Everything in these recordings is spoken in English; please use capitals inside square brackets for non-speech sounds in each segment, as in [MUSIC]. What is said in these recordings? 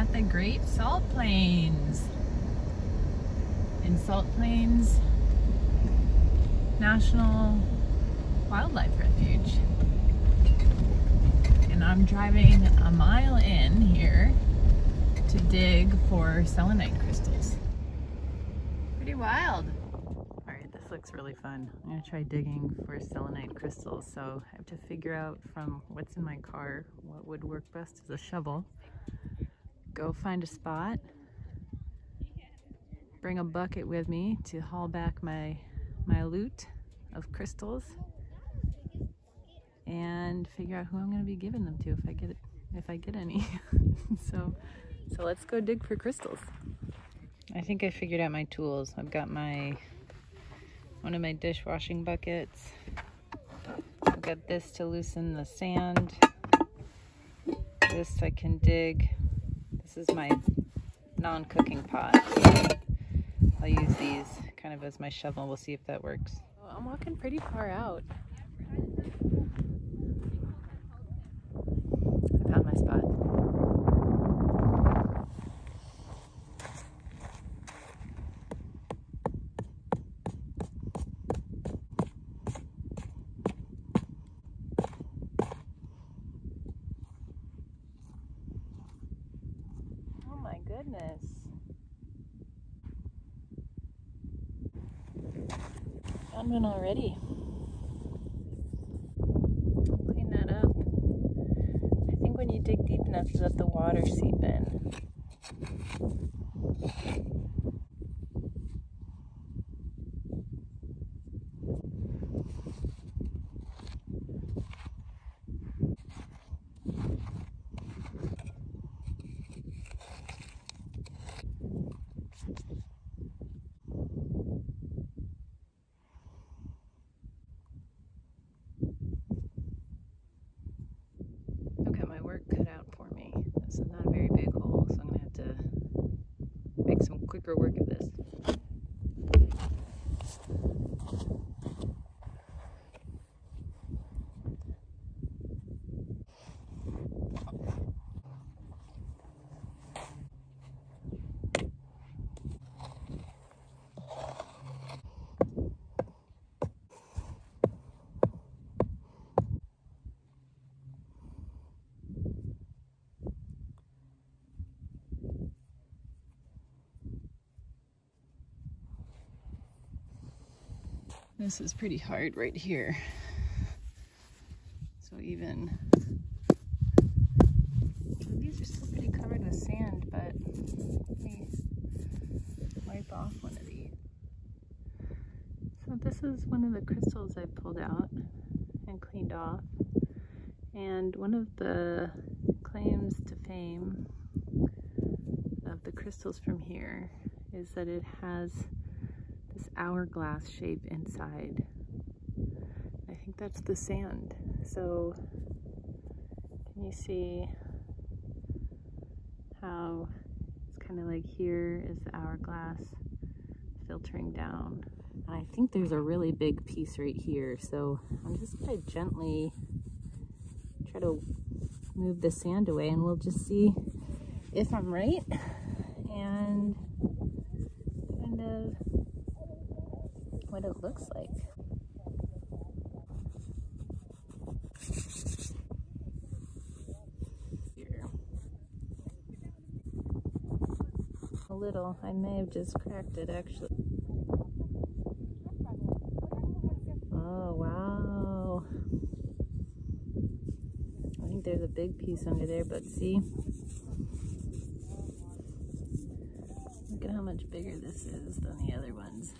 at the Great Salt Plains in Salt Plains National Wildlife Refuge. And I'm driving a mile in here to dig for selenite crystals. Pretty wild. All right, this looks really fun. I'm gonna try digging for selenite crystals. So I have to figure out from what's in my car what would work best as a shovel. Go find a spot, bring a bucket with me to haul back my, my loot of crystals and figure out who I'm gonna be giving them to if I get if I get any. [LAUGHS] so, so let's go dig for crystals. I think I figured out my tools. I've got my, one of my dishwashing buckets. I've got this to loosen the sand. This I can dig. This is my non-cooking pot. I'll use these kind of as my shovel. We'll see if that works. I'm walking pretty far out. I found my spot. Oh my goodness. Found one already. Clean that up. I think when you dig deep enough, you let the water seep in. I've got my work cut out for me. This is not a very big hole, so I'm gonna have to make some quicker work of this. This is pretty hard right here. So even, these are still pretty covered with sand, but let me wipe off one of these. So this is one of the crystals I pulled out and cleaned off. And one of the claims to fame of the crystals from here is that it has this hourglass shape inside. I think that's the sand. So can you see how it's kind of like here is the hourglass filtering down. And I think there's a really big piece right here. So I'm just gonna gently try to move the sand away and we'll just see if I'm right and kind of what it looks like. A little, I may have just cracked it actually. Oh, wow. I think there's a big piece under there, but see? Look at how much bigger this is than the other ones.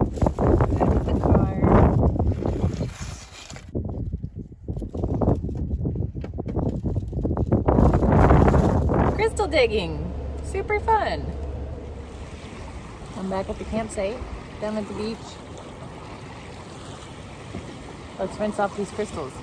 Back at the car. Crystal digging. Super fun. I'm back at the campsite, down at the beach. Let's rinse off these crystals.